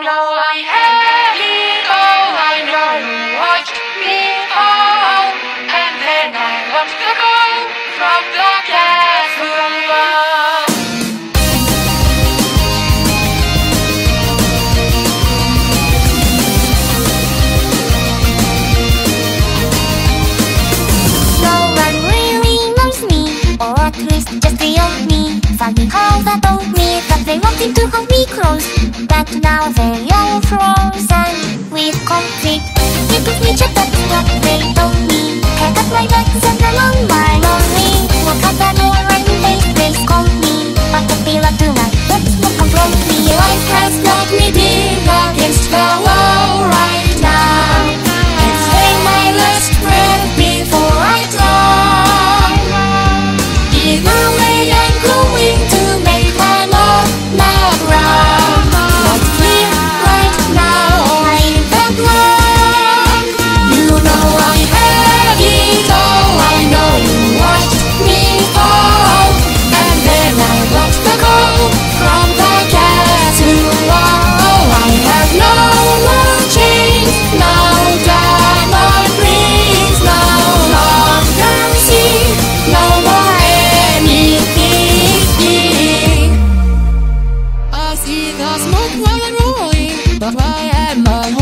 know I am evil. Oh, I know you watched me fall, and then I watched the goal from the castle. No one really knows me, or at least just the old. They wanted to hold me close But now they're all frozen With conflict It's me other. smoke while I'm rolling, but why am I?